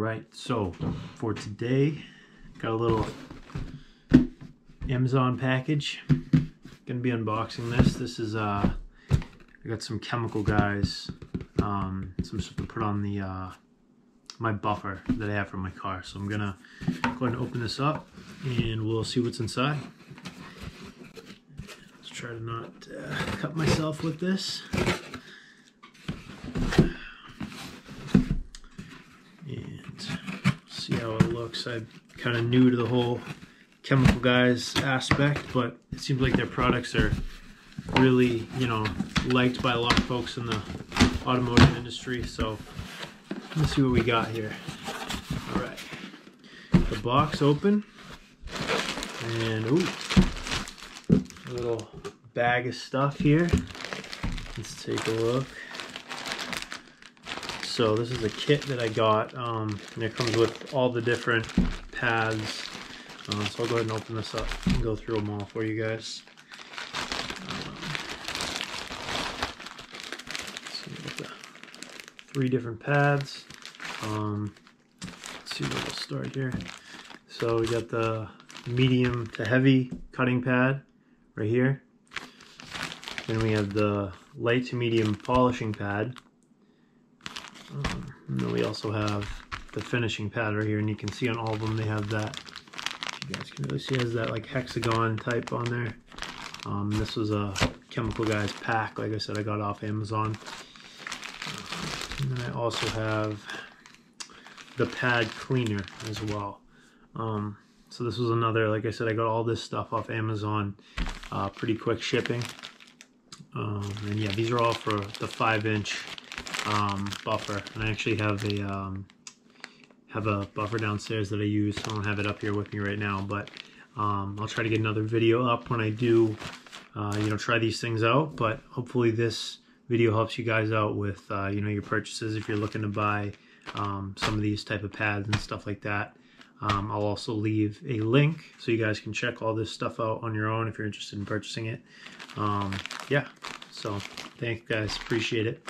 right, so for today, got a little Amazon package. Gonna be unboxing this. This is uh, I got some chemical guys, um, some stuff to put on the uh, my buffer that I have for my car. So I'm gonna go ahead and open this up, and we'll see what's inside. Let's try to not uh, cut myself with this. see how it looks. I'm kind of new to the whole chemical guys aspect, but it seems like their products are really, you know, liked by a lot of folks in the automotive industry. So let's see what we got here. All right, the box open, and ooh, a little bag of stuff here. Let's take a look. So this is a kit that I got, um, and it comes with all the different pads. Uh, so I'll go ahead and open this up and go through them all for you guys. Um, three different pads. Um, let's see where we'll start here. So we got the medium to heavy cutting pad right here. Then we have the light to medium polishing pad. Um, and then we also have the finishing right here, and you can see on all of them they have that. You guys can really see has that like hexagon type on there. Um, this was a Chemical Guys pack, like I said, I got off Amazon. And then I also have the pad cleaner as well. Um, so this was another, like I said, I got all this stuff off Amazon, uh, pretty quick shipping. Um, and yeah, these are all for the five inch um, buffer, and I actually have a um, have a buffer downstairs that I use. I don't have it up here with me right now, but um, I'll try to get another video up when I do, uh, you know, try these things out. But hopefully this video helps you guys out with, uh, you know, your purchases if you're looking to buy um, some of these type of pads and stuff like that. Um, I'll also leave a link so you guys can check all this stuff out on your own if you're interested in purchasing it. Um, yeah, so thank you guys, appreciate it.